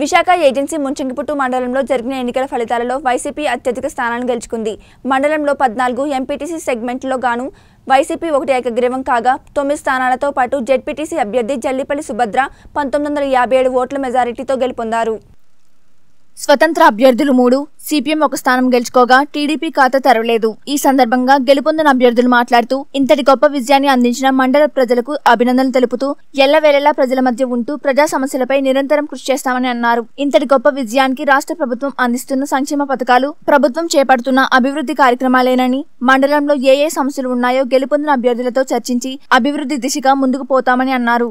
Visakha agency Munchingiputtu మండలంలో జరిగిన ఎన్నికల ఫలితాలలో వైసీపీ అత్యధిక స్థానాన్ని గెలుచుకుంది. మండలంలో పద్నాలుగు ఎంపీటీసీ సెగ్మెంట్లో గాను వైసీపీ ఒకటి ఏకగ్రీవం కాగా తొమ్మిది స్థానాలతో పాటు జెడ్పీటీసీ అభ్యర్థి జల్లిపల్లి సుభద్ర పంతొమ్మిది వందల యాభై ఏడు ఓట్ల మెజారిటీతో గెలుపొందారు. స్వతంత్ర అభ్యర్థులు మూడు సిపిఎం ఒక స్థానం గెలుచుకోగా టీడీపీ ఖాతా తెరవలేదు. ఈ సందర్భంగా గెలుపొందిన అభ్యర్థులు మాట్లాడుతూ ఇంతటి గొప్ప విజయాన్ని అందించిన మండల ప్రజలకు అభినందనలు తెలుపుతూ ఎల్లవేళలా ప్రజల మధ్య ఉంటూ ప్రజా సమస్యలపై నిరంతరం కృషి చేస్తామని అన్నారు. ఇంతటి గొప్ప విజయానికి రాష్ట్ర ప్రభుత్వం అందిస్తున్న సంక్షేమ పథకాలు ప్రభుత్వం చేపడుతున్న అభివృద్ధి కార్యక్రమాలేనని మండలంలో ఏ ఏ సమస్యలు ఉన్నాయో గెలుపొందిన అభ్యర్థులతో చర్చించి అభివృద్ధి దిశగా ముందుకు పోతామని అన్నారు.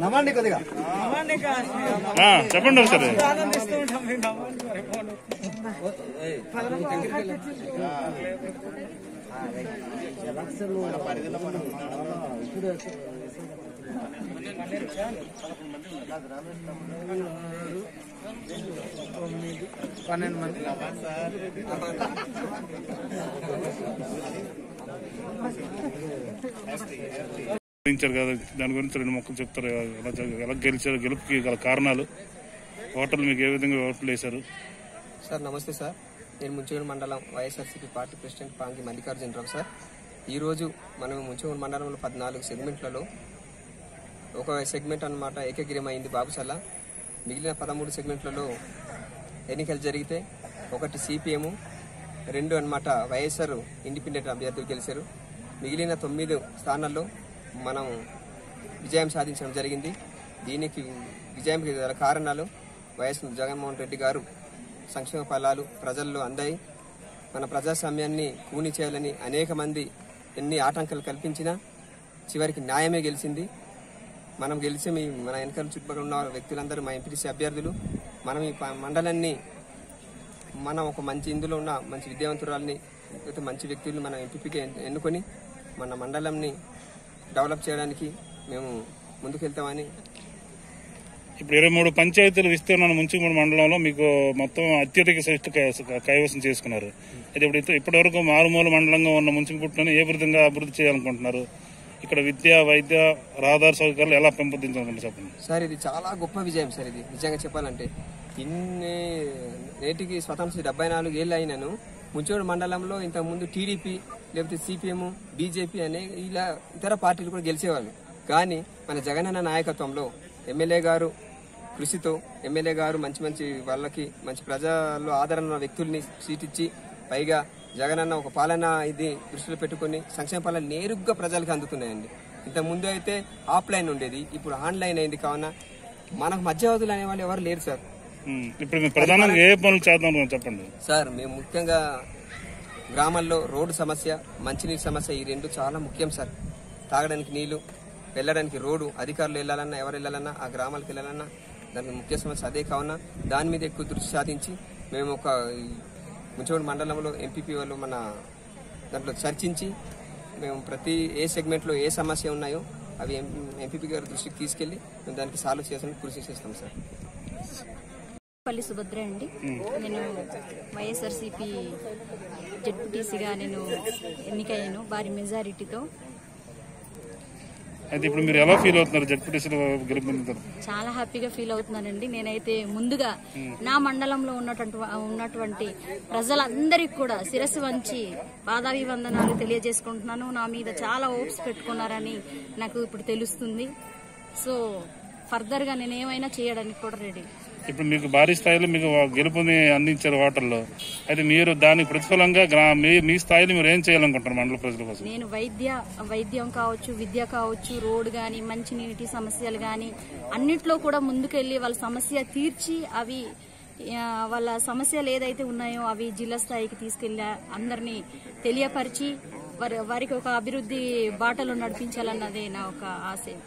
నవ్వండి కొద్దిగా ఆ, చెప్పండి ఒకసారి పన్నెండు మంది గెలిచారు కదా దాని గురించి రెండు మొక్కలు చెప్తారు ఎలా గెలిచారు గెలుపుకి గల కారణాలు. ఓటర్లు మీకు ఏ విధంగా ఓట్లు వేశారు? సార్ నమస్తే సార్. నేను ముంచగూడ మండలం YSRCP party president Pangi Mallikarjunarao sir. ఈరోజు మనం ముంచగూడ మండలంలో పద్నాలుగు సెగ్మెంట్లలో ఒక సెగ్మెంట్ అన్నమాట ఏకగ్రీమైంది బాబుసల మిగిలిన పదమూడు సెగ్మెంట్లలో ఎన్నికలు జరిగితే ఒకటి సిపిఎం రెండు అన్నమాట వైఎస్ఆర్ ఇండిపెండెంట్ అభ్యర్థులు గెలిచారు. మిగిలిన తొమ్మిది స్థానాల్లో మనం విజయం సాధించడం జరిగింది. దీనికి విజయానికి గల కారణాలు వైఎస్ జగన్మోహన్ రెడ్డి గారు సంక్షేమ ఫలాలు ప్రజల్లో అందాయి. మన ప్రజాస్వామ్యాన్ని కూని చేయాలని అనేక మంది ఎన్ని ఆటంకాలు కల్పించినా చివరికి న్యాయమే గెలిచింది. మనం గెలిచి మీ మన వెనకాల చుట్టుపక్కల ఉన్న వ్యక్తులందరూ మా ఎంపీటీసీ అభ్యర్థులు మనం ఈ మండలాన్ని మనం ఒక మంచి ఇందులో ఉన్న మంచి విద్యావంతురాలని లేకపోతే మంచి వ్యక్తులను మనం ఎంపీపీకి ఎన్నుకొని మన మండలంని డెవలప్ చేయడానికి మేము ముందుకెళ్తామని ఇప్పుడు ఇరవై మూడు పంచాయతీలు విస్తీర్ణం ముంచుమూడు మండలంలో మీకు మొత్తం అత్యధిక సృష్టి కైవసం చేసుకున్నారు. అయితే ఇప్పుడు ఇప్పటివరకు మారుమూల మండలంగా ఉన్న ముంచుపుట్టుని ఏ విధంగా అభివృద్ధి చేయాలనుకుంటున్నారు? ఇక్కడ విద్య వైద్య రహదారి సౌకర్యాలు ఎలా పెంపొందించాలంటే చెప్పండి. సార్ ఇది చాలా గొప్ప విజయం సార్ ఇది. నిజంగా చెప్పాలంటే ఇన్ని నేటికి స్వతంత్ర డెబ్బై నాలుగు ఏళ్ళు అయినాను ముంచోడు మండలంలో ఇంతకుముందు టీడీపీ లేకపోతే సిపిఎం బీజేపీ అనే ఇలా ఇతర పార్టీలు కూడా గెలిచేవాళ్ళు. కానీ మన జగనన్న నాయకత్వంలో ఎమ్మెల్యే గారు కృషితో ఎమ్మెల్యే గారు మంచి మంచి వాళ్ళకి మంచి ప్రజల్లో ఆదరణ ఉన్న వ్యక్తుల్ని సీటిచ్చి పైగా జగనన్న ఒక పాలన ఇది దృష్టిలో పెట్టుకొని సంక్షేమ పాలన నేరుగా ప్రజలకు అందుతున్నాయండి. ఇంత ముందు అయితే ఆఫ్లైన్ ఉండేది ఇప్పుడు ఆన్లైన్ అయింది కావున మనకు మధ్యవర్తులు అనే వాళ్ళు ఎవరు లేరు సార్. ఉమ్, ఇప్పుడు మీరు ప్రధానంగా ఏ పనులు చేద్దాం అనుకుంటున్నారు చెప్పండి. సార్ మేము ముఖ్యంగా గ్రామాల్లో రోడ్డు సమస్య మంచినీరు సమస్య ఈ రెండు చాలా ముఖ్యం సార్. తాగడానికి నీళ్ళు వెళ్ళడానికి రోడ్డు అధికారులు వెళ్ళాలన్నా ఎవరు వెళ్ళాలన్నా ఆ గ్రామాలకు వెళ్ళాలన్నా దానికి ముఖ్య సమస్య అదే కావున దాని మీద ఎక్కువ దృష్టి సాధించి మేము ఒక ముంచోడు మండలంలో ఎంపీపీ వాళ్ళు మన దాంట్లో చర్చించి మేము ప్రతి ఏ సెగ్మెంట్లో ఏ సమస్య ఉన్నాయో అవి ఎంపీపీ గారి దృష్టికి తీసుకెళ్ళి మేము దానికి సాల్వ్ చేసానికి కృషి చేస్తాం సార్. పల్లి సుభద్ర అండి. నేను వైఎస్ఆర్సీపీ జడ్పీటీసీగా నేను ఎన్నికయ్యాను. భారీ మెజారిటీతో అయితే ఇప్పుడు మీరు ఎలా ఫీల్ అవుతున్నారు? జడ్పీటీసీలో చాలా హ్యాపీగా ఫీల్ అవుతున్నానండి. నేనైతే ముందుగా నా మండలంలో ఉన్నటువంటి ఉన్నటువంటి ప్రజలందరికీ కూడా శిరస్సు వంచి పాదాభివందనాలు తెలియజేసుకుంటున్నాను. నా మీద చాలా ఓప్స్ పెట్టుకున్నారని నాకు ఇప్పుడు తెలుస్తుంది. సో ఫర్దర్గా నేను ఏమైనా చేయడానికి కూడా రెడీ. ఇప్పుడు మీకు భారీ స్థాయిలో మీకు గెలుపుని అందించారు ఓటర్లు అయితే మీరు దానికి ప్రతిఫలంగా మీ స్థాయిలో మీరు ఏం చేయాలనుకుంటారు మండల ప్రజల కోసం? నేను వైద్య వైద్యం కావచ్చు విద్య కావచ్చు రోడ్ గాని మంచినీటి సమస్యలు గాని అన్నిట్లో కూడా ముందుకెళ్ళి వాళ్ళ సమస్య తీర్చి అవి వాళ్ళ సమస్యలు ఏదైతే ఉన్నాయో అవి జిల్లా స్థాయికి తీసుకెళ్ళి అందరినీ తెలియపరిచి వారి వారికి ఒక అభివృద్ధి బాటలో నడిపించాలన్నదే నా ఒక ఆశయం